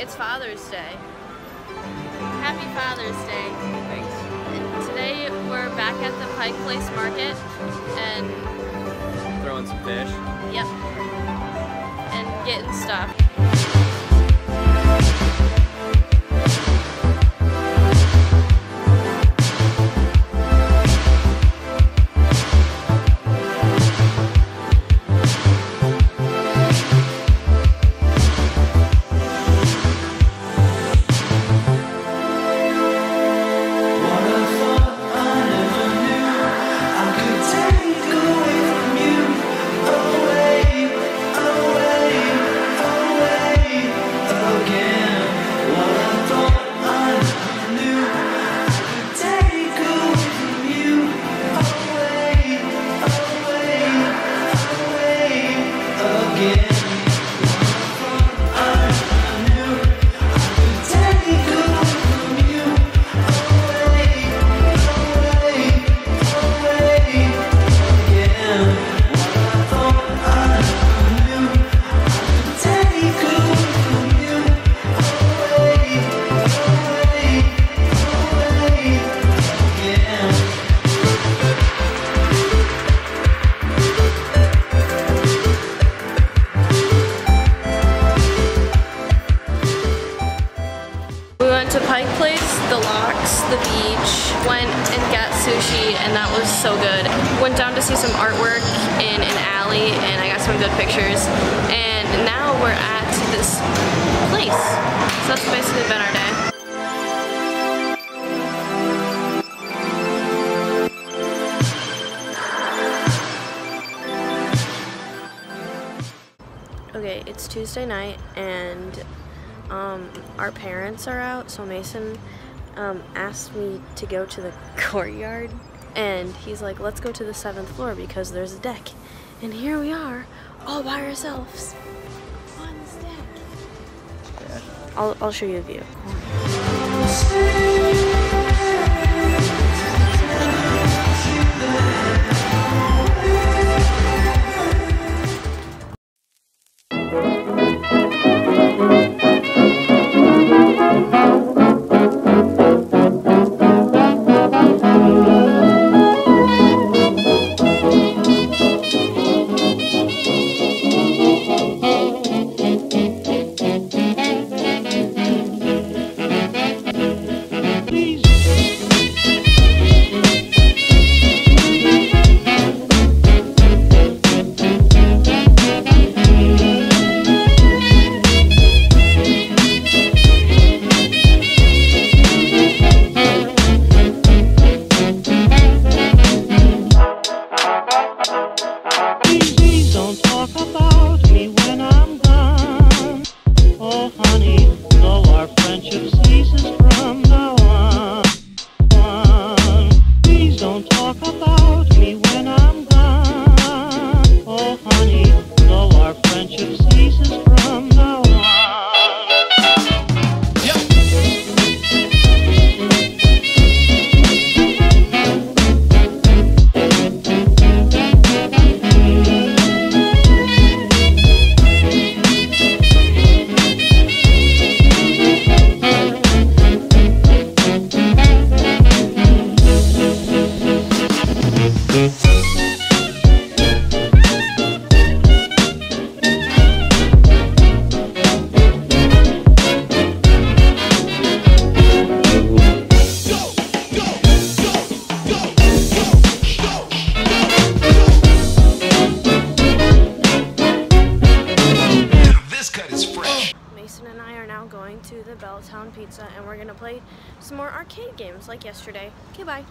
it's Father's Day. Happy Father's Day. Thanks. Today we're back at the Pike Place Market and Throwing some fish. yep. And getting stuff. Went and got sushi and that was so good. Went down to see some artwork in an alley and I got some good pictures. And now we're at this place. So that's basically been our day. Okay, it's Tuesday night and um, our parents are out, so Mason um, asked me to go to the courtyard and he's like, let's go to the seventh floor because there's a deck. And here we are, all by ourselves on this deck. I'll, I'll show you a view. To the Belltown Pizza and we're gonna play some more arcade games like yesterday. Okay, bye.